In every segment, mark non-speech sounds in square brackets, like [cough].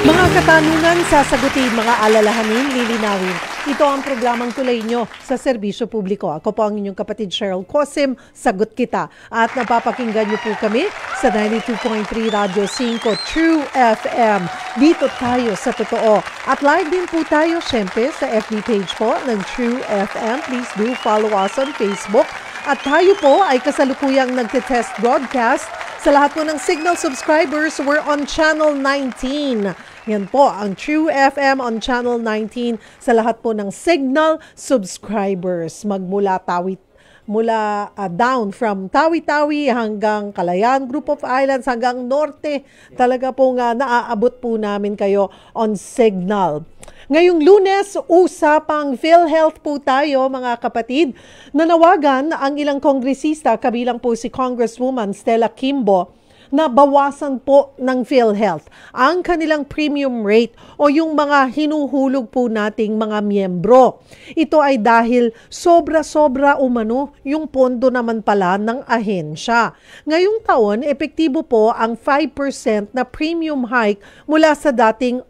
Mga katanungan, sasagutin, mga alalahanin, lilinawin. Ito ang programang tulay nyo sa serbisyo publiko. Ako po ang inyong kapatid Cheryl Cosim, Sagot Kita. At napapakinggan nyo po kami sa 92.3 Radyo 5 True FM. Dito tayo sa totoo. At live din po tayo syempre sa FB page po ng True FM. Please do follow us on Facebook. At tayo po ay kasalukuyang nagtitest broadcast sa lahat po ng Signal subscribers, we're on Channel 19. Yan po, ang True FM on Channel 19 sa lahat po ng Signal subscribers. Magmula tawit mula uh, down from Tawi-Tawi hanggang Kalayaan Group of Islands hanggang Norte. Talaga po nga naaabot po namin kayo on Signal. Ngayong lunes, usapang PhilHealth po tayo mga kapatid. Nanawagan ang ilang kongresista, kabilang po si Congresswoman Stella Kimbo, na bawasan po ng PhilHealth ang kanilang premium rate o yung mga hinuhulog po nating mga miyembro. Ito ay dahil sobra-sobra umano yung pondo naman pala ng ahensya. Ngayong taon, epektibo po ang 5% na premium hike mula sa dating 4%.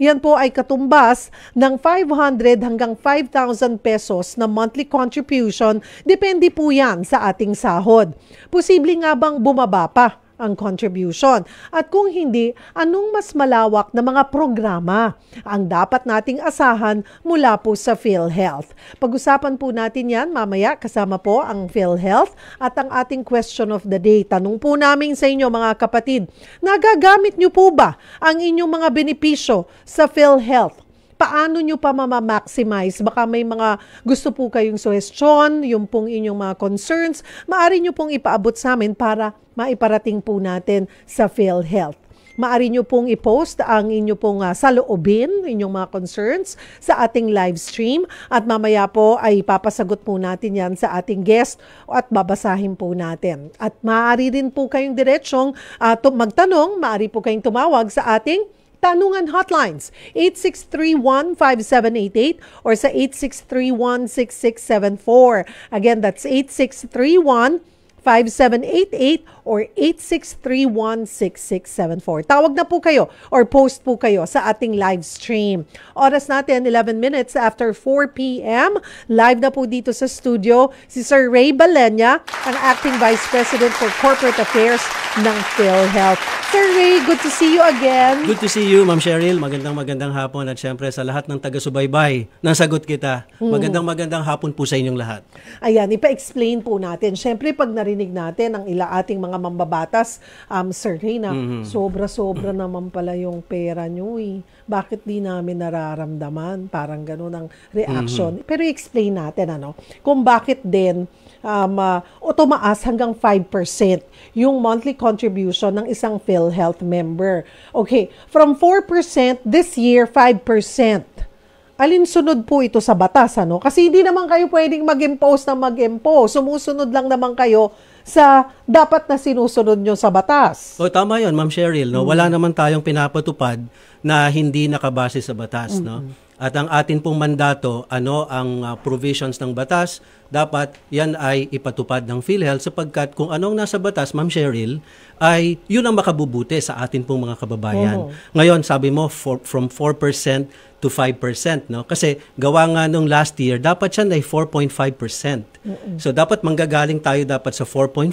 Yan po ay katumbas ng 500 hanggang 5,000 pesos na monthly contribution. Depende po yan sa ating sahod. Posible nga bang bumaba pa ang contribution? At kung hindi, anong mas malawak na mga programa ang dapat nating asahan mula po sa PhilHealth? Pag-usapan po natin yan mamaya kasama po ang PhilHealth at ang ating question of the day. Tanong po namin sa inyo mga kapatid, nagagamit nyo po ba ang inyong mga benepisyo sa PhilHealth? Paano nyo pa mamamaximize? Baka may mga gusto po kayong suggestion, yung pong inyong mga concerns, maaari nyo pong ipaabot sa amin para maiparating po natin sa PhilHealth. Maari nyo pong i-post ang inyo pong uh, saloobin, inyong mga concerns sa ating live stream at mamaya po ay papasagot po natin yan sa ating guest at babasahin po natin. At maaari rin po kayong diretsyong uh, magtanong, maaari po kayong tumawag sa ating Tanungan Hotlines 8631-5788 or sa 8631-6674. Again, that's 8631 5788 or 86316674. Tawag na po kayo or post po kayo sa ating live stream. Oras natin 11 minutes after 4 p.m. Live na po dito sa studio si Sir Ray Balenya, ang Acting Vice President for Corporate Affairs ng PhilHealth. Sir Ray, good to see you again. Good to see you, Ma'am Cheryl. Magandang magandang hapon at syempre sa lahat ng taga-subaybay ng sagot kita. Magandang magandang hapon po sa inyong lahat. Ayan, ipa-explain po natin. Syempre, pag narinig natin ang ila ating mga mambabatas, um, Sir Ray, na mm-hmm. sobra-sobra naman pala yung pera nyo eh. Bakit di namin nararamdaman? Parang ganun ang reaction. Mm-hmm. Pero explain natin ano, kung bakit din um, uh, o tumaas hanggang 5% yung monthly contribution ng isang PhilHealth member. Okay, from 4% this year, 5%. Alinsunod po ito sa batas, ano? Kasi hindi naman kayo pwedeng mag-impose na mag-impose. Sumusunod lang naman kayo sa dapat na sinusunod nyo sa batas. O tama 'yon, Ma'am Cheryl, no. Mm-hmm. Wala naman tayong pinapatupad na hindi nakabase sa batas, mm-hmm. no. At ang atin pong mandato, ano ang uh, provisions ng batas, dapat yan ay ipatupad ng PhilHealth sapagkat kung anong nasa batas, Ma'am Cheryl, ay yun ang makabubuti sa atin pong mga kababayan. Oh. Ngayon, sabi mo, for, from 4% to 5%. No? Kasi gawa nga nung last year, dapat yan ay 4.5%. Mm-mm. So dapat manggagaling tayo dapat sa 4.5,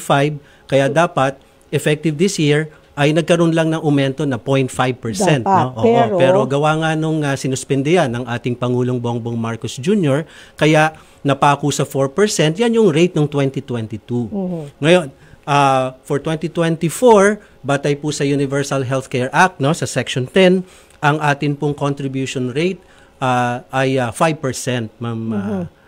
kaya dapat effective this year, ay nagkaroon lang ng aumento na 0.5%. No? Oo, pero, pero gawa nga nung uh, sinuspende yan ng ating Pangulong Bongbong Marcos Jr., kaya napako sa 4%, yan yung rate ng 2022. Mm-hmm. Ngayon, uh, for 2024, batay po sa Universal Healthcare Act, no, sa Section 10, ang atin pong contribution rate uh, ay uh, 5%, ma'am mm-hmm. uh,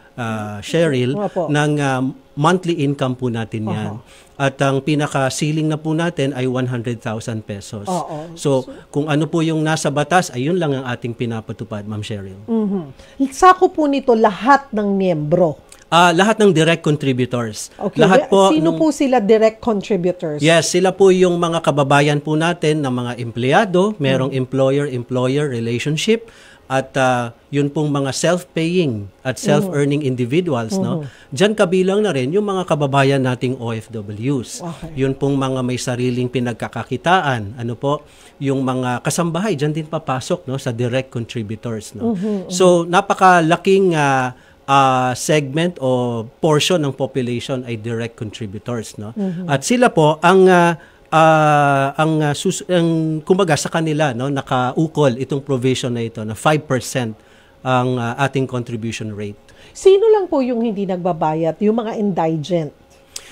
Cheryl, Opo. ng uh, monthly income po natin yan. Uh-huh. At ang pinaka-ceiling na po natin ay 100,000 pesos. Oo. So, kung ano po yung nasa batas, ayun lang ang ating pinapatupad, Ma'am Cheryl. Mm-hmm. Sako po nito lahat ng miyembro. Ah, lahat ng direct contributors. Okay. Lahat po Sino nung- po sila direct contributors? Yes, sila po yung mga kababayan po natin na mga empleyado, merong employer-employer relationship at ah, yun pong mga self-paying at self-earning individuals, no. Diyan kabilang na rin yung mga kababayan nating OFWs. Okay. Yun pong mga may sariling pinagkakakitaan, ano po, yung mga kasambahay diyan din papasok no sa direct contributors, no. So, napakalaking ah, ah, segment o portion ng population ay direct contributors no at sila po ang ah, ah, ang ah, sus- ang kumbaga sa kanila no nakaukol itong provision na ito na 5% ang ah, ating contribution rate Sino lang po yung hindi nagbabayad? Yung mga indigent.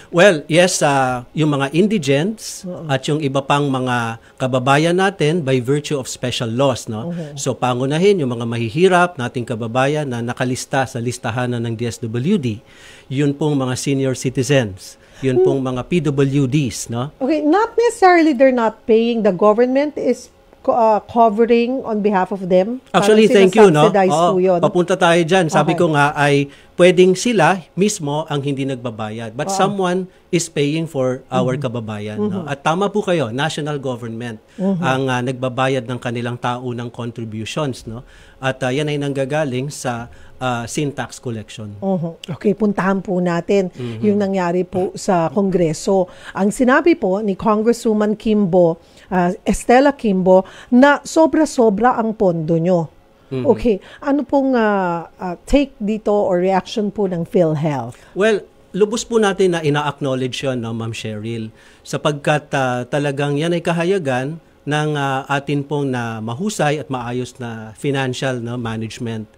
Well, yes, ah, yung mga indigents at yung iba pang mga kababayan natin by virtue of special laws, no? So pangunahin yung mga mahihirap nating kababayan na nakalista sa listahan ng DSWD. Yun pong mga senior citizens. Yun pong mga PWDs, no? Okay, not necessarily they're not paying. The government is uh, covering on behalf of them. Actually, thank you, no? Oo, po yun. papunta tayo dyan. Sabi Okay. ko nga ay pwedeng sila mismo ang hindi nagbabayad. But someone is paying for our Mm-hmm. kababayan. No? At tama po kayo, national government Mm-hmm. ang ah, nagbabayad ng kanilang taunang contributions. No? At ah, yan ay nanggagaling sa ah, sin tax collection. Mhm. Okay, puntahan po natin Mm-hmm. yung nangyari po sa Kongreso. Ang sinabi po ni Congresswoman Kimbo, ah, Estela Kimbo, na sobra-sobra ang pondo nyo. Mm-hmm. Okay, ano pong ah, ah, take dito or reaction po ng PhilHealth? Well, lubos po natin na ina-acknowledge yun, no, Ma'am Cheryl, sapagkat ah, talagang yan ay kahayagan ng ah, atin pong na mahusay at maayos na financial no, management.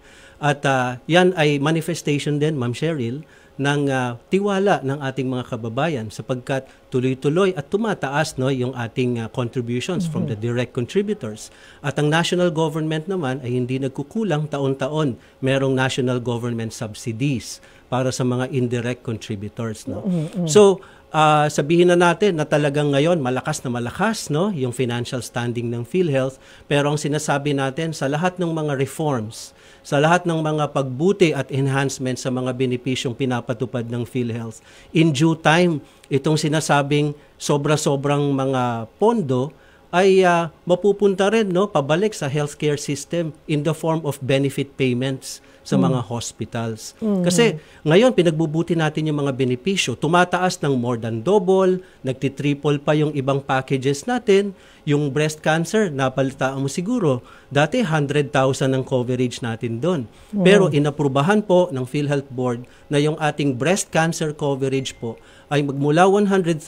At ah, yan ay manifestation din, Ma'am Cheryl, ng ah, tiwala ng ating mga kababayan sapagkat tuloy-tuloy at tumataas no yung ating ah, contributions from the direct contributors. At ang national government naman ay hindi nagkukulang taon-taon. Merong national government subsidies para sa mga indirect contributors no. So ah, sabihin na natin na talagang ngayon malakas na malakas no yung financial standing ng PhilHealth pero ang sinasabi natin sa lahat ng mga reforms sa lahat ng mga pagbuti at enhancement sa mga benepisyong pinapatupad ng PhilHealth. In due time itong sinasabing sobra-sobrang mga pondo ay ah, mapupunta rin no pabalik sa healthcare system in the form of benefit payments sa mga hospitals. Kasi ngayon pinagbubuti natin yung mga benepisyo. Tumataas ng more than double, nagti-triple pa yung ibang packages natin. Yung breast cancer, napalitaan mo siguro, dati 100,000 ang coverage natin doon. Pero inaprubahan po ng PhilHealth Board na yung ating breast cancer coverage po ay magmula 100,000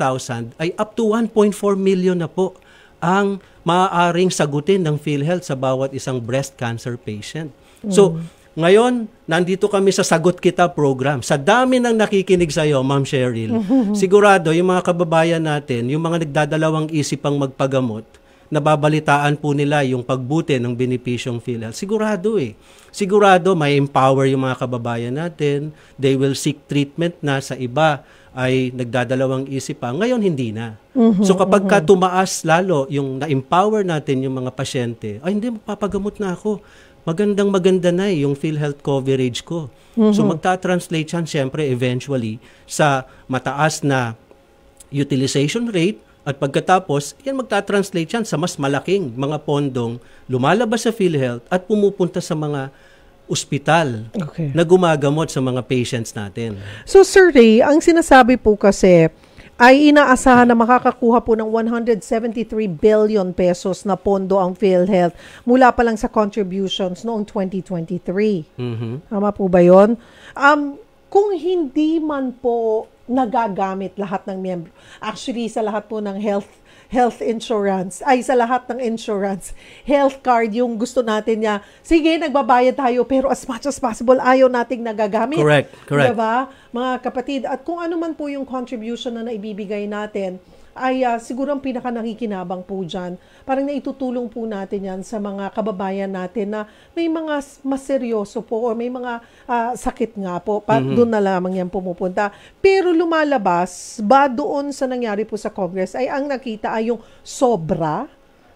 ay up to 1.4 million na po ang maaaring sagutin ng PhilHealth sa bawat isang breast cancer patient. So, ngayon, nandito kami sa Sagot Kita program. Sa dami ng nakikinig sa iyo, Ma'am Cheryl, [laughs] sigurado yung mga kababayan natin, yung mga nagdadalawang isipang magpagamot, nababalitaan po nila yung pagbuti ng benepisyong PhilHealth. Sigurado eh. Sigurado may empower yung mga kababayan natin. They will seek treatment na sa iba ay nagdadalawang isip pa. Ngayon, hindi na. So kapag ka tumaas lalo yung na-empower natin yung mga pasyente, ay hindi, magpapagamot na ako. Magandang maganda na eh, yung PhilHealth coverage ko. So magta-translate yan siyempre eventually sa mataas na utilization rate at pagkatapos, yan magta-translate yan sa mas malaking mga pondong lumalabas sa PhilHealth at pumupunta sa mga ospital Okay. na gumagamot sa mga patients natin. So Sir Ray, ang sinasabi po kasi ay inaasahan na makakakuha po ng 173 billion pesos na pondo ang PhilHealth mula pa lang sa contributions noong 2023. Mhm. Tama po ba yon? Um, kung hindi man po nagagamit lahat ng miyembro, actually sa lahat po ng health health insurance, ay sa lahat ng insurance, health card yung gusto natin niya, sige, nagbabayad tayo, pero as much as possible, ayaw nating nagagamit. Correct, correct. Diba, mga kapatid? At kung ano man po yung contribution na naibibigay natin, ay ah, siguro ang pinaka nakikinabang po dyan. Parang naitutulong po natin yan sa mga kababayan natin na may mga mas seryoso po o may mga ah, sakit nga po. Pa, Doon na lamang yan pumupunta. Pero lumalabas ba doon sa nangyari po sa Congress ay ang nakita ay yung sobra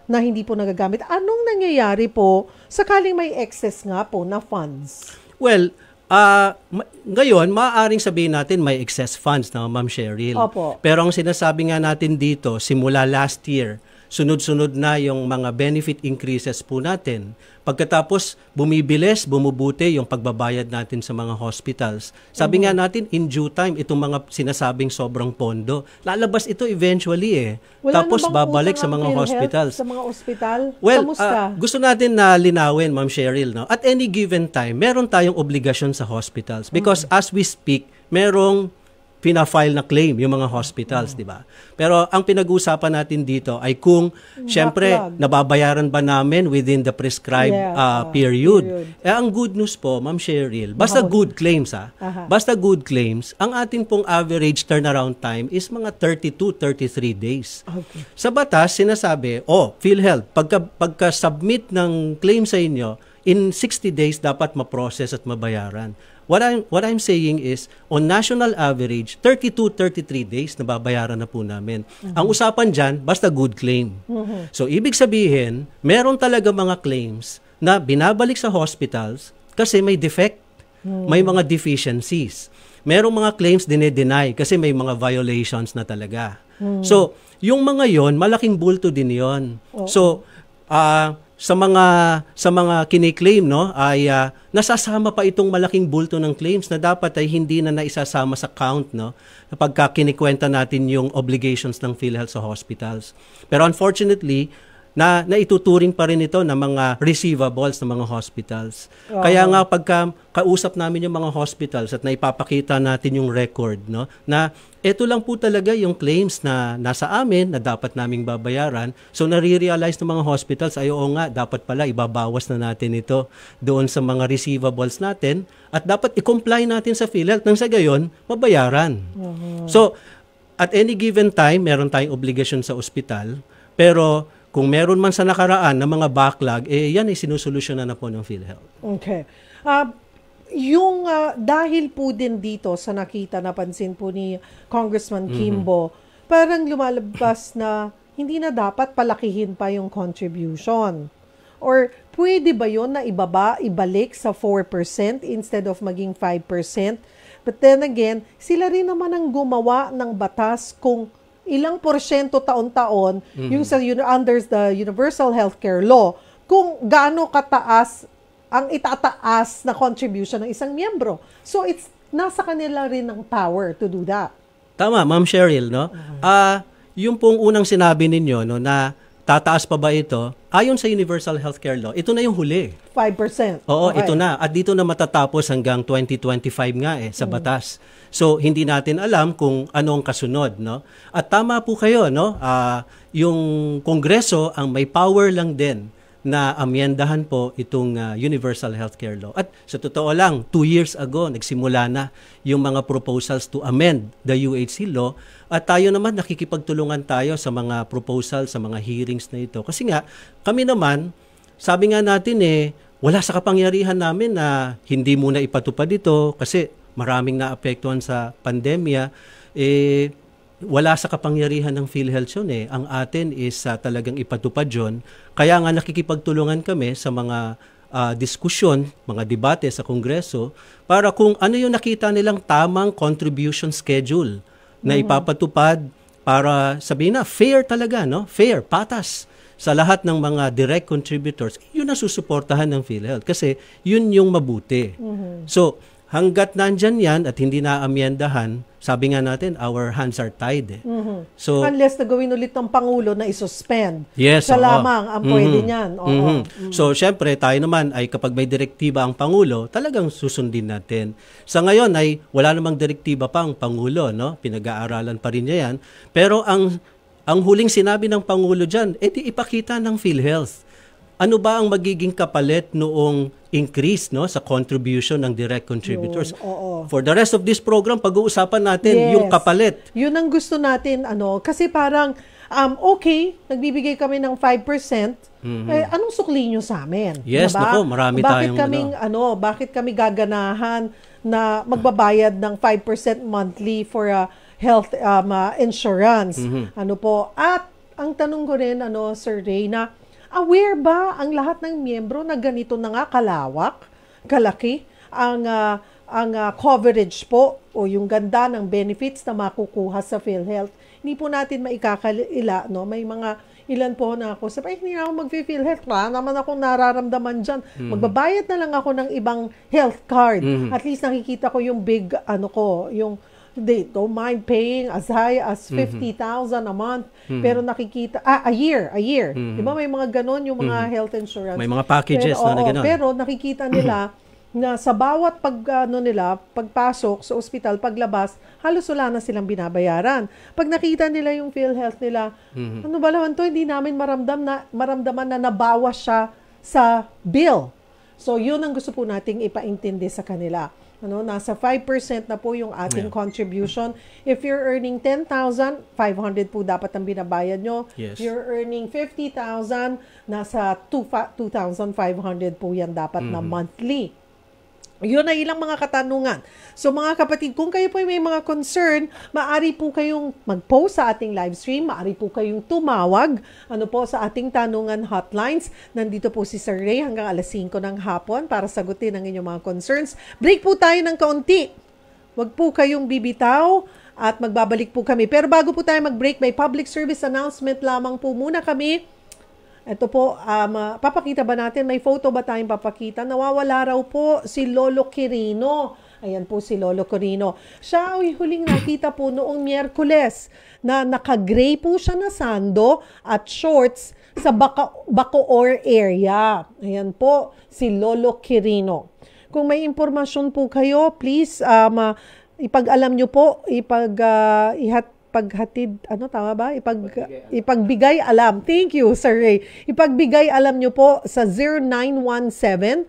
na hindi po nagagamit. Anong nangyayari po sakaling may excess nga po na funds? Well, Ma- ngayon, maaaring sabihin natin may excess funds na Ma'am Cheryl. Opo. Pero ang sinasabi nga natin dito, simula last year, sunod-sunod na yung mga benefit increases po natin. Pagkatapos bumibilis, bumubuti yung pagbabayad natin sa mga hospitals. Sabi nga natin, in due time, itong mga sinasabing sobrang pondo, lalabas ito eventually eh. Wala Tapos babalik sa mga hospitals. Sa mga ospital? Well, Kamusta? ah, gusto natin na linawin, Ma'am Cheryl, no? at any given time, meron tayong obligasyon sa hospitals. Because as we speak, merong pina-file na claim yung mga hospitals, di ba? Pero ang pinag-uusapan natin dito ay kung, syempre, nababayaran ba namin within the prescribed Yeah, ah, ah, period. period. Eh, ang good news po, Ma'am Cheryl, basta good claims, ha? Aha. Basta good claims, ang ating pong average turnaround time is mga 32-33 days. Okay. Sa batas, sinasabi, oh, PhilHealth, pagka, pagka-submit ng claim sa inyo, in 60 days dapat ma-process at mabayaran. What I'm, what I'm saying is, on national average, 32-33 days nababayaran na po namin. Ang usapan dyan, basta good claim. So, ibig sabihin, meron talaga mga claims na binabalik sa hospitals kasi may defect, may mga deficiencies. Merong mga claims dinedeny kasi may mga violations na talaga. So, yung mga yon malaking bulto din yon. So, ah, sa mga sa mga kiniklaim no ay ah, nasasama pa itong malaking bulto ng claims na dapat ay hindi na naisasama sa count no kapag ka kinikwenta natin yung obligations ng PhilHealth sa hospitals. Pero unfortunately, na naituturing pa rin ito ng mga receivables ng mga hospitals. Kaya nga pagka kausap namin yung mga hospitals at naipapakita natin yung record no na ito lang po talaga yung claims na nasa amin na dapat naming babayaran. So nare-realize ng mga hospitals ay oo nga dapat pala ibabawas na natin ito doon sa mga receivables natin at dapat i-comply natin sa PhilHealth nang sa gayon mabayaran. So at any given time meron tayong obligasyon sa ospital pero kung meron man sa nakaraan na mga backlog, eh yan ay sinusolusyonan na po ng PhilHealth. Okay. Ah, yung ah, dahil po din dito sa nakita napansin po ni Congressman Kimbo, parang lumalabas na hindi na dapat palakihin pa yung contribution. Or pwede ba yon na ibaba, ibalik sa 4% instead of maging 5%? But then again, sila rin naman ang gumawa ng batas kung ilang porsyento taon-taon yung sa under the Universal Healthcare Law kung gaano kataas ang itataas na contribution ng isang miyembro. So it's nasa kanila rin ng power to do that. Tama, Ma'am Cheryl, no? Ah, yung pong unang sinabi ninyo no na tataas pa ba ito? Ayon sa Universal Healthcare Law, ito na yung huli. 5%. Oo, Okay. ito na. At dito na matatapos hanggang 2025 nga eh sa batas. So hindi natin alam kung ano ang kasunod, no? At tama po kayo, no? Ah, yung Kongreso ang may power lang din na amyendahan po itong ah, Universal Healthcare Law. At sa totoo lang, two years ago, nagsimula na yung mga proposals to amend the UHC law. At tayo naman, nakikipagtulungan tayo sa mga proposals, sa mga hearings na ito. Kasi nga, kami naman, sabi nga natin eh, wala sa kapangyarihan namin na hindi muna ipatupad ito kasi maraming naapektuhan sa pandemya. Eh, wala sa kapangyarihan ng PhilHealth yun eh. Ang atin is ah, talagang ipatupad yun. Kaya nga nakikipagtulungan kami sa mga ah, diskusyon, mga debate sa Kongreso para kung ano yung nakita nilang tamang contribution schedule na ipapatupad para sabihin na fair talaga, no? Fair, patas sa lahat ng mga direct contributors, yun ang susuportahan ng PhilHealth kasi yun yung mabuti. So, hanggat nandyan yan at hindi na amyendahan, sabi nga natin, our hands are tied. eh. So, Unless na gawin ulit ng Pangulo na isuspend. Yes, Siya oo. lamang ang pwede Mhm. niyan. Oo. Mhm. So, syempre, tayo naman ay kapag may direktiba ang Pangulo, talagang susundin natin. Sa ngayon ay wala namang direktiba pa ang Pangulo, no? Pinag-aaralan pa rin niya yan. Pero ang ang huling sinabi ng Pangulo dyan, edi ipakita ng PhilHealth. Ano ba ang magiging kapalit noong increase no sa contribution ng direct contributors? Yun, oo. For the rest of this program, pag-uusapan natin Yes. yung kapalit. Yun ang gusto natin, ano, kasi parang, um, okay, nagbibigay kami ng 5%, eh, anong sukli nyo sa amin? Yes, Diba? nako, marami bakit tayong kaming, ano. bakit kami gaganahan na magbabayad ng 5% monthly for a health um, uh, insurance? Mhm. Ano po? At, ang tanong ko rin, ano, Sir Ray, na aware ba ang lahat ng miyembro na ganito na nga kalawak, kalaki, ang ah, ang ah, coverage po o yung ganda ng benefits na makukuha sa PhilHealth. Hindi po natin maikakalila, no? May mga ilan po na ako sa ay hindi na ako mag-PhilHealth wala naman akong nararamdaman dyan. Magbabayad na lang ako ng ibang health card. At least nakikita ko yung big, ano ko, yung they don't mind paying as high as 50,000 a month. Pero nakikita, ah, a year, a year. Di ba may mga ganon yung mga health insurance. May mga packages pero, na oo, ganon. Pero nakikita nila [clears throat] na sa bawat pag ano nila, pagpasok sa ospital, paglabas, halos wala na silang binabayaran. Pag nakita nila yung PhilHealth nila, Mhm. ano ba naman to, hindi namin maramdam na, maramdaman na nabawas siya sa bill. So, yun ang gusto po nating ipaintindi sa kanila. Ano, nasa 5% na po yung ating Yeah. contribution. If you're earning 10,000, 500 po dapat ang binabayad nyo. Yes. You're earning 50,000, nasa 2 fa- 2,500 po yan dapat na monthly. Yun na ilang mga katanungan. So mga kapatid, kung kayo po ay may mga concern, maari po kayong mag-post sa ating live stream, maari po kayong tumawag ano po sa ating tanungan hotlines. Nandito po si Sir Ray hanggang alas 5 ng hapon para sagutin ang inyong mga concerns. Break po tayo ng kaunti. Huwag po kayong bibitaw at magbabalik po kami. Pero bago po tayo mag-break, may public service announcement lamang po muna kami. Ito po, um, ah, papakita ba natin? May photo ba tayong papakita? Nawawala raw po si Lolo Quirino. Ayan po si Lolo Quirino. Siya ay huling nakita po noong Miyerkules na naka-gray po siya na sando at shorts sa Bacoor area. Ayan po si Lolo Quirino. Kung may impormasyon po kayo, please um, ah, ipag-alam nyo po, ipag, ah, ihat, paghatid, ano tama ba? Ipag, ipagbigay alam. Thank you, Sir Ray. Ipagbigay alam nyo po sa 0917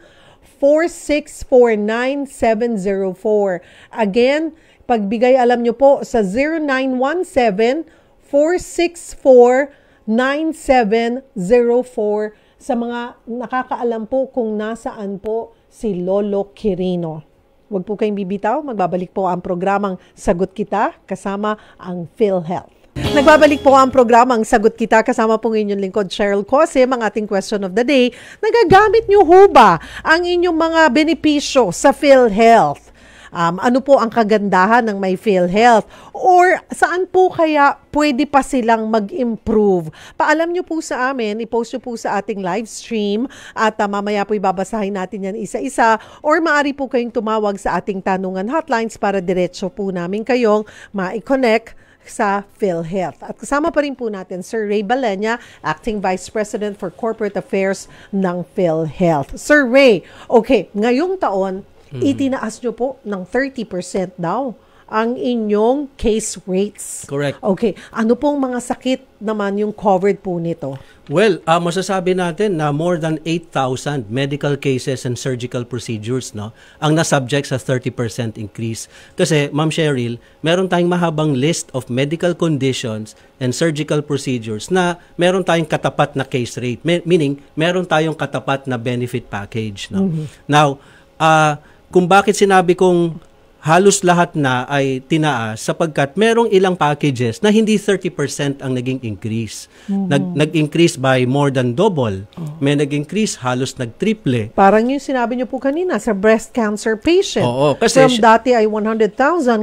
4649704. Again, pagbigay alam nyo po sa 0917 4649704 sa mga nakakaalam po kung nasaan po si Lolo Quirino. Huwag po kayong bibitaw, magbabalik po ang programang Sagot Kita kasama ang PhilHealth. Nagbabalik po ang programang Sagot Kita kasama po ng inyong lingkod Cheryl Cosim, ang ating question of the day. Nagagamit niyo ho ba ang inyong mga benepisyo sa PhilHealth? Um, ano po ang kagandahan ng may PhilHealth? Or saan po kaya pwede pa silang mag-improve? Paalam nyo po sa amin, i-post nyo po sa ating live stream at uh, mamaya po ibabasahin natin yan isa-isa or maaari po kayong tumawag sa ating tanungan hotlines para diretso po namin kayong ma-connect sa PhilHealth. At kasama pa rin po natin Sir Ray Balenya, Acting Vice President for Corporate Affairs ng PhilHealth. Sir Ray, okay, ngayong taon, itinaas nyo po ng 30% daw ang inyong case rates. Correct. Okay, ano pong mga sakit naman yung covered po nito? Well, ah, masasabi natin na more than 8,000 medical cases and surgical procedures no ang nasubject sa 30% increase. Kasi, Ma'am Cheryl, meron tayong mahabang list of medical conditions and surgical procedures na meron tayong katapat na case rate. Me- meaning, meron tayong katapat na benefit package. No? Now, ah, kung bakit sinabi kong halos lahat na ay tinaas sapagkat merong ilang packages na hindi 30% ang naging increase. Nag, nag-increase by more than double. May nag-increase halos nag-triple. Parang yung sinabi nyo po kanina sa breast cancer patient. Oo, kasi From dati ay 100,000,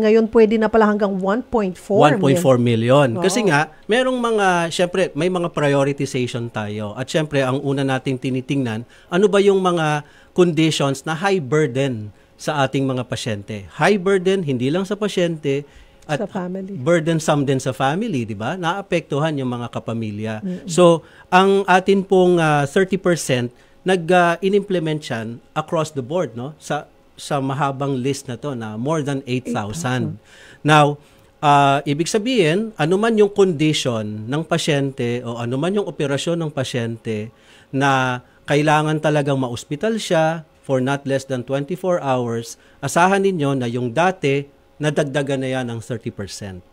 ngayon pwede na pala hanggang 1.4 1.4 million. Oo. Kasi nga, merong mga, syempre, may mga prioritization tayo. At syempre, ang una nating tinitingnan, ano ba yung mga conditions na high burden sa ating mga pasyente. High burden, hindi lang sa pasyente, at Sa family. burdensome din sa family, di ba? Naapektuhan yung mga kapamilya. So, ang atin pong ah, 30% nag-inimplement yan across the board, no? Sa sa mahabang list na to na more than 8,000. Now, ah, ibig sabihin, ano man yung condition ng pasyente o ano man yung operasyon ng pasyente na kailangan talagang ma-hospital siya for not less than 24 hours, asahan ninyo na yung dati nadagdagan na yan ng 30%.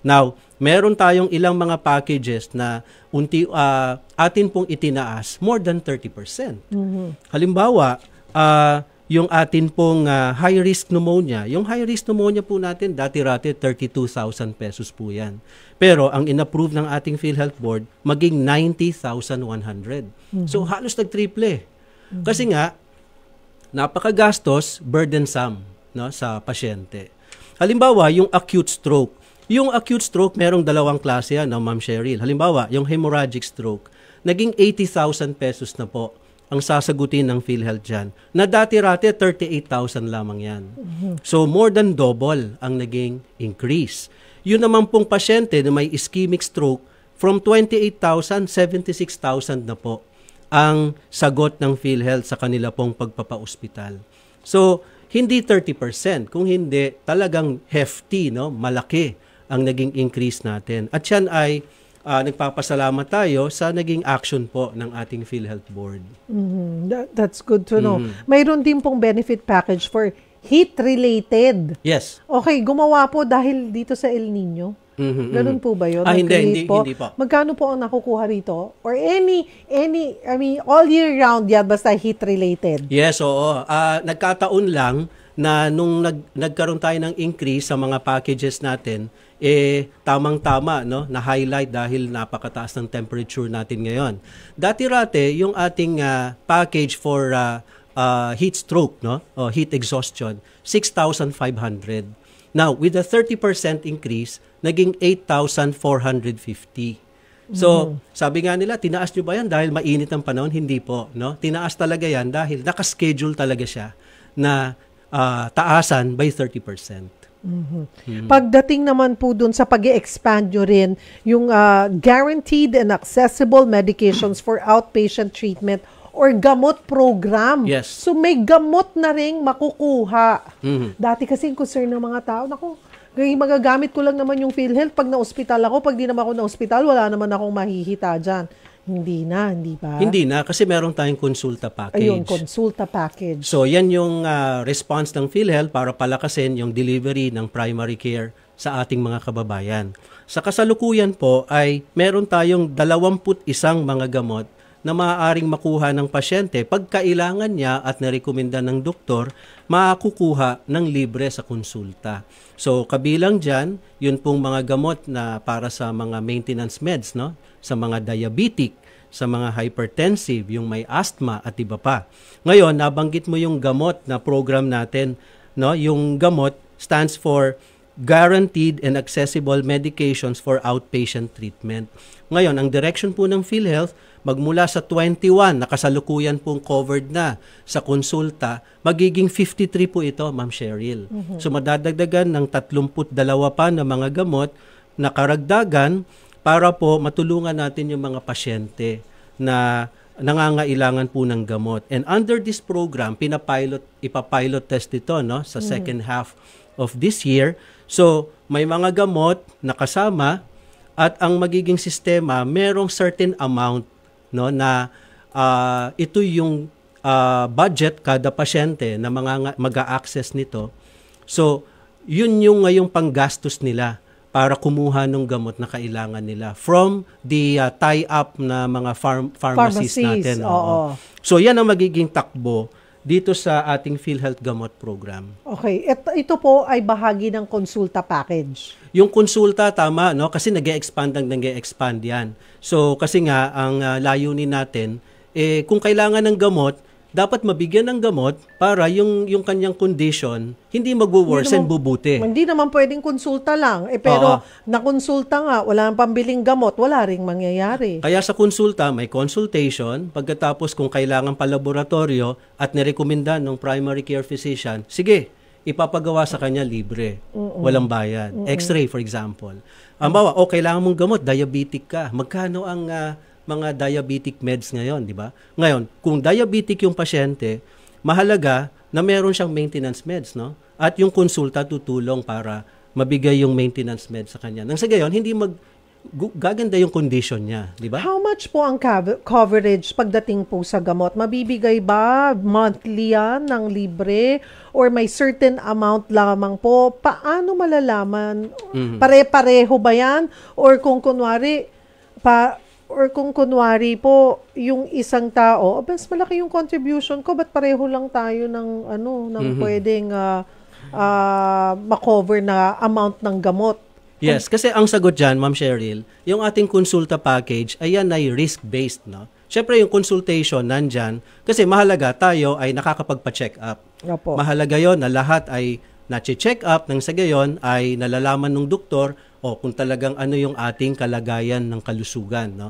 Now, meron tayong ilang mga packages na unti ah, atin pong itinaas more than 30%. Halimbawa, ah, yung atin pong ah, high risk pneumonia, yung high risk pneumonia po natin dati-rati 32,000 pesos po 'yan. Pero ang inapprove ng ating PhilHealth Board maging 90,100. So halos nag-triple. Kasi nga napakagastos, burdensome. no, sa pasyente. Halimbawa, yung acute stroke. Yung acute stroke, merong dalawang klase yan, no, Ma'am Cheryl. Halimbawa, yung hemorrhagic stroke, naging 80,000 pesos na po ang sasagutin ng PhilHealth dyan. Na dati-rati, 38,000 lamang yan. So, more than double ang naging increase. Yun naman pong pasyente na may ischemic stroke, from 28,000, 76,000 na po ang sagot ng PhilHealth sa kanila pong pagpapaospital. So, hindi 30%, kung hindi talagang hefty, no, malaki ang naging increase natin. At yan ay uh, nagpapasalamat tayo sa naging action po ng ating PhilHealth Board. Mm-hmm. That, that's good to know. Mm-hmm. Mayroon din pong benefit package for heat-related. Yes. Okay, gumawa po dahil dito sa El Nino. Mm-hmm, Ganun po ba yun? Ah, hindi, hindi, po? hindi po. Magkano po ang nakukuha rito? Or any, any, I mean, all year round yan, basta heat-related? Yes, oo. Uh, nagkataon lang na nung nag, nagkaroon tayo ng increase sa mga packages natin, eh tamang-tama no na highlight dahil napakataas ng temperature natin ngayon. Dati-rate yung ating uh, package for uh, uh, heat stroke no o heat exhaustion 6,500. Now with a 30% increase naging 8,450. So, mm-hmm. sabi nga nila, tinaas nyo ba yan dahil mainit ang panahon? Hindi po. No? Tinaas talaga yan dahil nakaschedule talaga siya na uh, taasan by 30%. Mm-hmm. Mm-hmm. Pagdating naman po dun sa pag expand nyo rin yung uh, guaranteed and accessible medications for outpatient treatment or gamot program. Yes. So may gamot na rin makukuha. Mm-hmm. Dati kasi concern ng mga tao, naku, magagamit ko lang naman yung PhilHealth pag na-hospital ako. Pag di naman ako na-hospital, wala naman akong mahihita dyan. Hindi na, hindi ba? Hindi na kasi meron tayong konsulta package. Ayun, konsulta package. So yan yung uh, response ng PhilHealth para palakasin yung delivery ng primary care sa ating mga kababayan. Sa kasalukuyan po ay meron tayong 21 mga gamot na maaaring makuha ng pasyente pag kailangan niya at narekomenda ng doktor, makukuha ng libre sa konsulta. So kabilang dyan, yun pong mga gamot na para sa mga maintenance meds, no? sa mga diabetic, sa mga hypertensive, yung may asthma at iba pa. Ngayon, nabanggit mo yung gamot na program natin, no? Yung gamot stands for Guaranteed and Accessible Medications for Outpatient Treatment. Ngayon, ang direction po ng PhilHealth, magmula sa 21 nakasalukuyan pong covered na sa konsulta, magiging 53 po ito, Ma'am Cheryl. Mm-hmm. So madadagdagan ng 32 pa na mga gamot na karagdagan para po matulungan natin yung mga pasyente na nangangailangan po ng gamot. And under this program, pinapilot, ipapilot test ito no, sa mm-hmm. second half of this year. So, may mga gamot na kasama at ang magiging sistema, merong certain amount no na uh, ito yung uh, budget kada pasyente na mga mag-access nito. So, yun yung ngayong panggastos nila para kumuha ng gamot na kailangan nila from the uh, tie-up na mga farm pharmacies, pharmacies natin. Oo. oo. So, yan ang magiging takbo dito sa ating PhilHealth Gamot Program. Okay. Ito, ito po ay bahagi ng konsulta package. Yung konsulta, tama, no? Kasi nag expand ang nag expand yan. So, kasi nga, ang uh, layunin natin, eh, kung kailangan ng gamot, dapat mabigyan ng gamot para yung yung kanyang condition hindi magwo-worsen bubuti. Hindi naman pwedeng konsulta lang. Eh pero Oo. nakonsulta nga, wala nang pambiling gamot, wala ring mangyayari. Kaya sa konsulta may consultation, pagkatapos kung kailangan pa laboratorio at nirekomenda ng primary care physician, sige, ipapagawa sa kanya libre. Mm-mm. Walang bayad. Mm-mm. X-ray for example. Ang bawa, oh, kailangan mong gamot, diabetic ka. Magkano ang uh, mga diabetic meds ngayon, di ba? Ngayon, kung diabetic yung pasyente, mahalaga na meron siyang maintenance meds, no? At yung konsulta tutulong para mabigay yung maintenance meds sa kanya. Nang sa gayon, hindi mag gaganda yung condition niya, di ba? How much po ang coverage pagdating po sa gamot? Mabibigay ba monthly yan ng libre or may certain amount lamang po? Paano malalaman? Mm-hmm. Pare-pareho ba yan? Or kung kunwari, pa, or kung kunwari po yung isang tao, mas malaki yung contribution ko, ba't pareho lang tayo ng ano, ng mm-hmm. pwedeng uh, uh, makover na amount ng gamot? Yes, kasi ang sagot dyan, Ma'am Cheryl, yung ating konsulta package, ayan ay risk-based, no? Siyempre, yung consultation nandyan, kasi mahalaga tayo ay nakakapagpa-check up. Opo. Mahalaga yon na lahat ay na-check up ng sa gayon ay nalalaman ng doktor o kung talagang ano yung ating kalagayan ng kalusugan. No?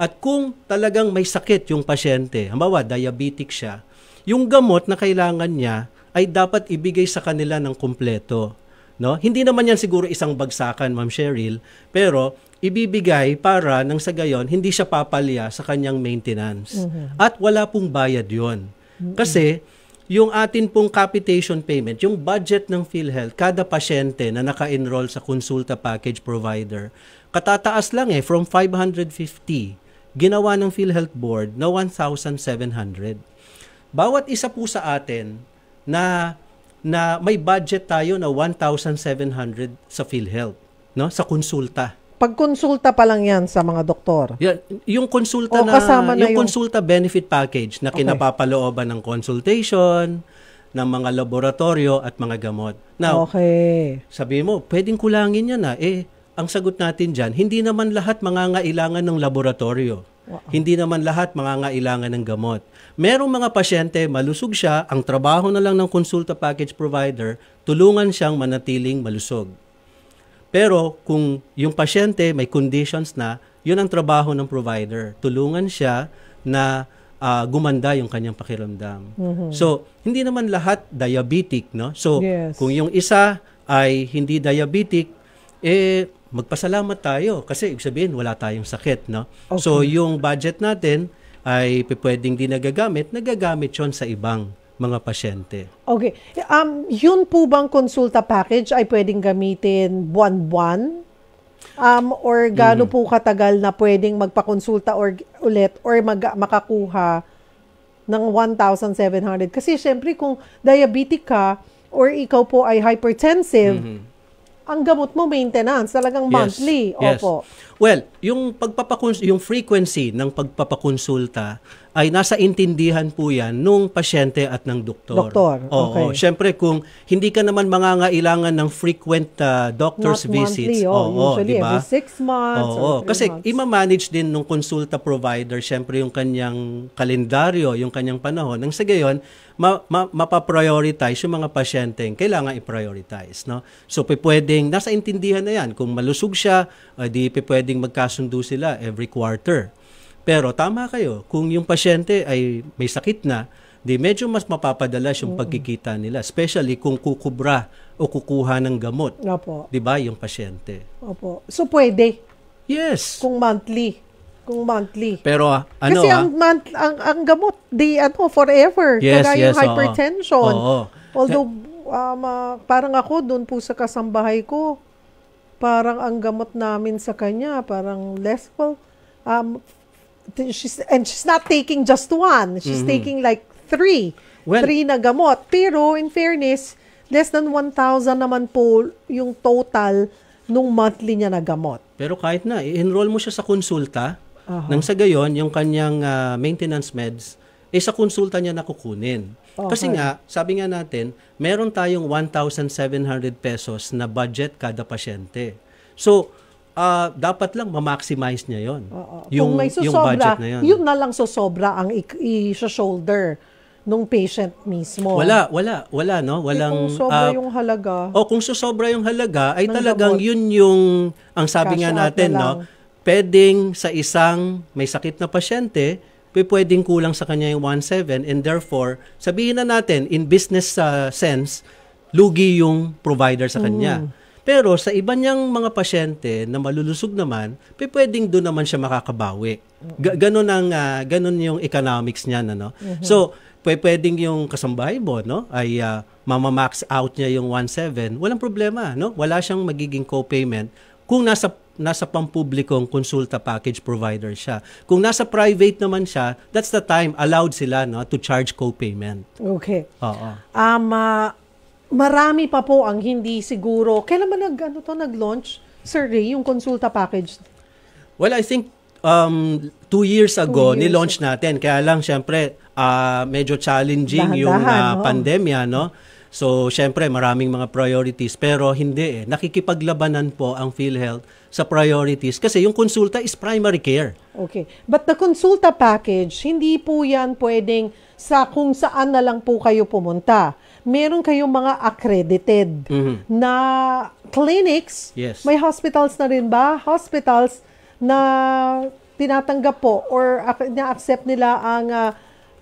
At kung talagang may sakit yung pasyente, halimbawa diabetic siya, yung gamot na kailangan niya ay dapat ibigay sa kanila ng kumpleto. No? Hindi naman yan siguro isang bagsakan, Ma'am Cheryl, pero ibibigay para nang sa gayon hindi siya papalya sa kanyang maintenance. At wala pong bayad yon. Kasi yung atin pong capitation payment, yung budget ng PhilHealth, kada pasyente na naka-enroll sa consulta package provider, katataas lang eh, from 550, ginawa ng PhilHealth Board na 1,700. Bawat isa po sa atin na na may budget tayo na 1,700 sa PhilHealth, no? Sa konsulta. Pagkonsulta pa lang yan sa mga doktor. Yan, yung konsulta O, na, kasama na yung, yung- konsulta benefit package na Okay. kinapapalooban ng consultation, ng mga laboratorio at mga gamot. Now, okay. sabi mo, pwedeng kulangin yan na. Eh, ang sagot natin dyan, hindi naman lahat mangangailangan ng laboratorio. Hindi naman lahat mangangailangan ng gamot. Merong mga pasyente, malusog siya, ang trabaho na lang ng consulta package provider, tulungan siyang manatiling malusog. Pero kung yung pasyente may conditions na, yun ang trabaho ng provider. Tulungan siya na ah, gumanda yung kanyang pakiramdam. So, hindi naman lahat diabetic, no? So, Yes. kung yung isa ay hindi diabetic, eh magpasalamat tayo kasi ibig sabihin wala tayong sakit, no? So, yung budget natin ay pwedeng di nagagamit, nagagamit yon sa ibang mga pasyente. Okay. Um, yun po bang konsulta package ay pwedeng gamitin buwan-buwan? Um, or gaano Mm. po katagal na pwedeng magpakonsulta or ulit or mag, makakuha ng 1,700? Kasi syempre kung diabetic ka or ikaw po ay hypertensive, ang gamot mo maintenance, talagang monthly. Mm-hmm. Yes. Opo. Well, yung pagpapakons yung frequency ng pagpapakonsulta ay nasa intindihan po yan nung pasyente at ng doktor. Doktor, Oo. okay. Siyempre kung hindi ka naman mangangailangan ng frequent uh, doctor's Not monthly, visits. oh, di usually ba? every six months Oo, or kasi months. ima-manage din nung consulta provider syempre yung kanyang kalendaryo, yung kanyang panahon. Nang sa gayon, ma- ma- mapaprioritize yung mga pasyente kailangan i-prioritize, no? So pwedeng nasa intindihan na yan kung malusog siya, uh, di pwedeng magkasundo sila every quarter. Pero tama kayo, kung yung pasyente ay may sakit na, di medyo mas mapapadalas yung pagkikita nila, especially kung kukubra o kukuha ng gamot, Opo. 'di ba, yung pasyente. Opo. So pwede Yes. kung monthly. Kung monthly. Pero ah, ano Kasi ah, ang, month, ang, ang gamot, di ano, forever. Yes, Kagaya yes, yung oo. hypertension. Oo. Although, um, ah, parang ako, doon po sa kasambahay ko, parang ang gamot namin sa kanya, parang less, well, um, she's, and she's not taking just one. She's taking like three. Mm-hmm. Well- three na gamot. Pero, in fairness, less than 1,000 naman po yung total nung monthly niya na gamot. pero kahit na i-enroll mo siya sa konsulta, nang sa gayon yung kanyang ah, maintenance meds eh sa konsulta niya nakukunin. Kasi Okay. nga, sabi nga natin, meron tayong 1,700 pesos na budget kada pasyente. So, ah, dapat lang ma-maximize niya yon. Oo. Yung, Kung may yung susobra, budget na yun. yun na lang susobra ang i-shoulder nung patient mismo. Wala, wala, wala, no? Eh, Walang, kung sobra ah, yung halaga. O kung susobra yung halaga, ay Ng talagang gamot. yun yung, ang sabi Cash nga natin, na no? Pwedeng sa isang may sakit na pasyente, pwe- pwedeng kulang sa kanya yung 1.7 and therefore, sabihin na natin, in business uh, sense, lugi yung provider sa kanya. Mm. Pero sa iba niyang mga pasyente na malulusog naman, pwe- pwedeng doon naman siya makakabawi. Ga- ganun ang ah, ganun yung economics niya no. Mm-hmm. So, pwe- pwedeng yung kasambahay mo no ay ah, mama-max out niya yung 1.7, walang problema, no? Wala siyang magiging co-payment kung nasa nasa pampublikong konsulta package provider siya. Kung nasa private naman siya, that's the time allowed sila no to charge co-payment. Okay. Oo. Um, ah, marami pa po ang hindi siguro. Kailan ba nag, ano to, nag-launch, Sir Ray, yung consulta package? Well, I think um, two years ago, years ni-launch natin. Kaya lang, syempre, ah, medyo challenging yung ah, Dahan-dahan, no? pandemya, no? So, syempre, maraming mga priorities. Pero hindi eh. Nakikipaglabanan po ang PhilHealth sa priorities kasi yung konsulta is primary care. Okay. But the consulta package, hindi po yan pwedeng sa kung saan na lang po kayo pumunta. Meron kayong mga accredited Mhm. na clinics. Yes. May hospitals na rin ba? Hospitals na tinatanggap po or na-accept nila ang ah,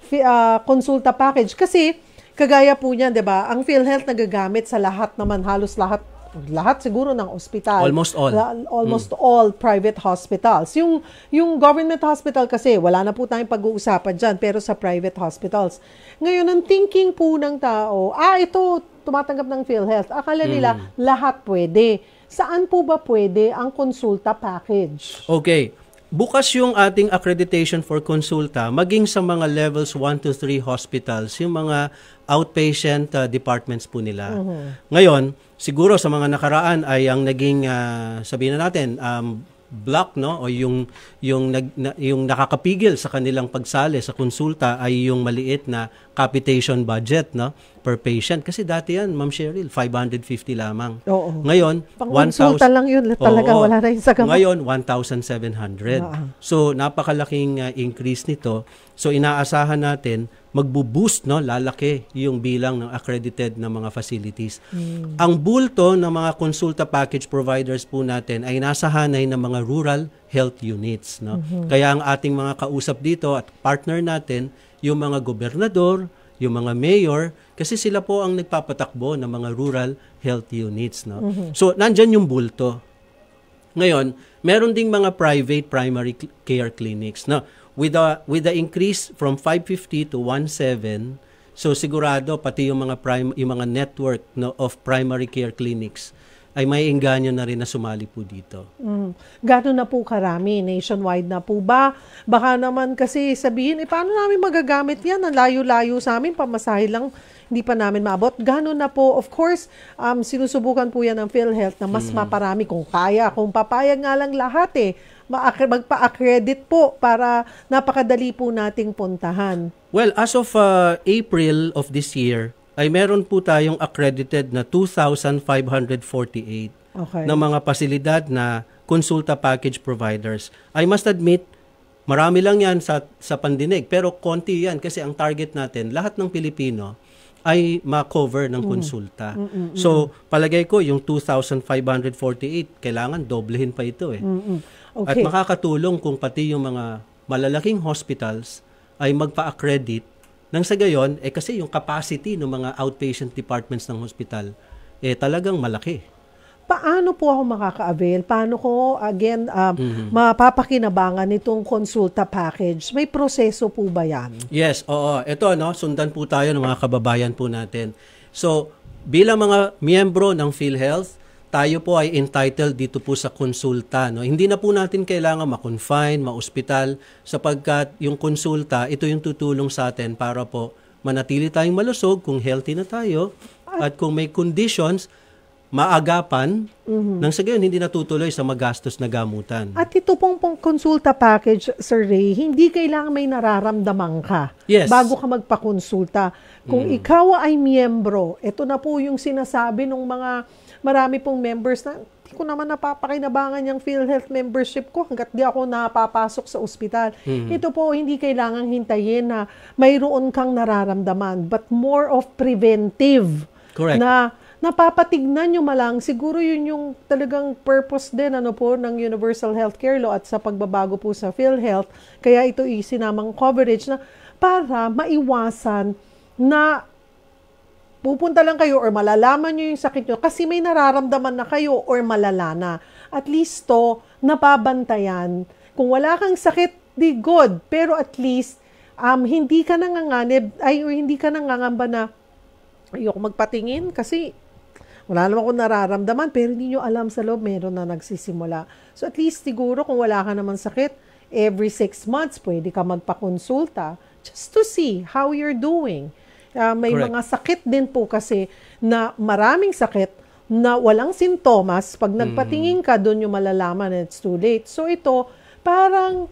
fi- ah, konsulta package. Kasi, kagaya po niyan, di ba, ang PhilHealth nagagamit sa lahat naman, halos lahat, lahat siguro ng ospital. Almost all. La- almost all private hospitals. Yung, yung government hospital kasi, wala na po tayong pag-uusapan dyan, pero sa private hospitals. Ngayon, ang thinking po ng tao, ah, ito, tumatanggap ng PhilHealth. Akala nila, lahat pwede. Saan po ba pwede ang konsulta package? Okay. Bukas yung ating accreditation for consulta, maging sa mga levels 1 to 3 hospitals, yung mga outpatient uh, departments po nila. Ngayon, siguro sa mga nakaraan ay ang naging, uh, sabihin na natin, um, block no o yung yung nag, na, yung nakakapigil sa kanilang pagsali sa konsulta ay yung maliit na capitation budget no per patient kasi dati yan Ma'am Cheryl 550 lamang. Oo. Ngayon Pang-konsulta 1,000 lang yun. Talaga, Oo. wala na yun sa gamot. Ngayon, 1,700. Ah. So, napakalaking uh, increase nito. So, inaasahan natin, magbo-boost, no, lalaki yung bilang ng accredited na mga facilities. Hmm. Ang bulto ng mga consulta package providers po natin ay nasa hanay ng mga rural health units. No? Mhm. Kaya ang ating mga kausap dito at partner natin, yung mga gobernador, yung mga mayor, kasi sila po ang nagpapatakbo ng mga rural health units. No? Mhm. So, nandyan yung bulto. Ngayon, meron ding mga private primary care clinics. No? With the, with the increase from 550 to 17, so sigurado pati yung mga prime, yung mga network no, of primary care clinics ay may engganyo na rin na sumali po dito. Mm. Gano'n na po karami? Nationwide na po ba? Baka naman kasi sabihin, eh paano namin magagamit yan? Ang layo-layo sa amin, pamasahe lang, hindi pa namin maabot. Gano'n na po? Of course, um, sinusubukan po yan ng PhilHealth na mas maparami kung kaya. Kung papayag nga lang lahat eh, magpa-accredit po para napakadali po nating puntahan. Well, as of uh, April of this year, ay meron po tayong accredited na 2,548 Okay. na mga pasilidad na consulta package providers. I must admit, marami lang yan sa, sa pandinig, pero konti yan kasi ang target natin, lahat ng Pilipino ay ma-cover ng konsulta. So, palagay ko, yung 2,548, kailangan doblehin pa ito eh. Mm-mm. At Okay. makakatulong kung pati yung mga malalaking hospitals ay magpa-accredit nang sa gayon, eh kasi yung capacity ng mga outpatient departments ng hospital, eh talagang malaki. Paano po ako makaka-avail? Paano ko, again, um, Mhm. mapapakinabangan itong consulta package? May proseso po ba yan? Yes, oo. Ito, no, sundan po tayo ng mga kababayan po natin. So, bilang mga miyembro ng PhilHealth, tayo po ay entitled dito po sa konsulta. No? Hindi na po natin kailangan ma-confine, ma-hospital, sapagkat yung konsulta, ito yung tutulong sa atin para po manatili tayong malusog kung healthy na tayo at kung may conditions, maagapan, nang sa gayon hindi natutuloy sa magastos na gamutan. At ito pong, pong konsulta package, Sir Ray, hindi kailangan may nararamdaman ka Yes. bago ka magpakonsulta. Kung ikaw ay miyembro, ito na po yung sinasabi ng mga marami pong members na hindi ko naman napapakinabangan yung PhilHealth membership ko hanggat di ako napapasok sa ospital. Ito po, hindi kailangang hintayin na mayroon kang nararamdaman, but more of preventive Correct. na napapatignan nyo malang, siguro yun yung talagang purpose din ano po ng Universal Healthcare Law at sa pagbabago po sa PhilHealth. Kaya ito isinamang coverage na para maiwasan na pupunta lang kayo or malalaman nyo yung sakit nyo kasi may nararamdaman na kayo or malala na. At least to, napabantayan. Kung wala kang sakit, di good. Pero at least, um, hindi ka nanganganib, ay, or hindi ka nangangamba na ayoko magpatingin kasi wala naman akong nararamdaman pero hindi nyo alam sa loob meron na nagsisimula. So at least siguro kung wala ka naman sakit, every six months pwede ka magpakonsulta just to see how you're doing. Ah, may Correct. mga sakit din po kasi na maraming sakit na walang sintomas. Pag nagpatingin ka, doon yung malalaman and it's too late. So ito, parang